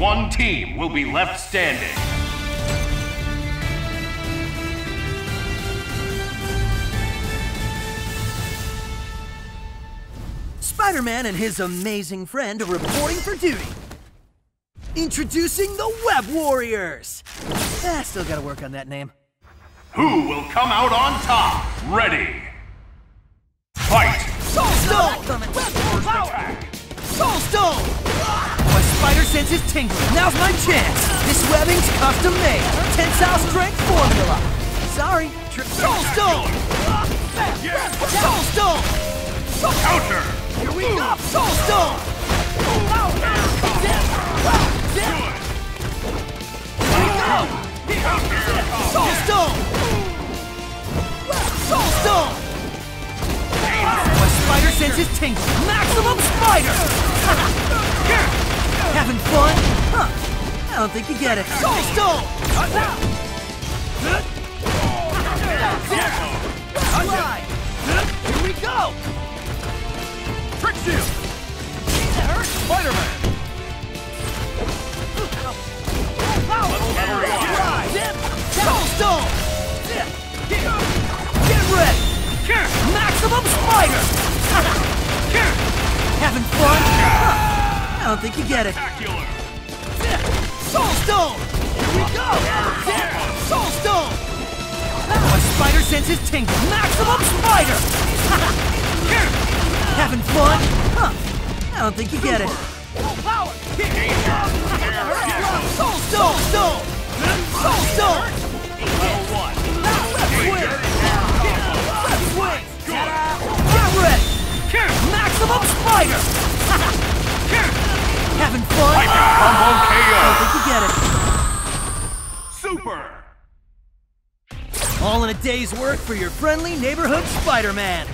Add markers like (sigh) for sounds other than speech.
one team will be left standing. Spider-Man and his amazing friend are reporting for duty. Introducing the Web Warriors! Ah, still gotta work on that name. Who will come out on top? Ready. Fight! Soulstone! Spider sense is tingling. Now's my chance. This webbing's custom made. Tensile strength formula. Sorry. Tri Soulstone! Soulstone! Counter! Here we go! Soulstone! Soulstone! Soulstone! My spider sense is tingling. Maximum spider! Having fun? Huh. I don't think you get it. Soulstone! Uh, Alright! Here we go! Trick Shield! Spider-Man! Soulstone! Get ready! Maximum spider! Don't think you get it. Spectacular! Soulstone! Here we go! Soulstone! My spider sense is tingling. Maximum spider! (laughs) Having fun? Huh. I don't think you get it. Soulstone! Soulstone! Soulstone! Level one! Swing! Swing! Get ready! Maximum spider! (laughs) Having fun? Combo I KO! don't think you get it. Super! All in a day's work for your friendly neighborhood Spider-Man.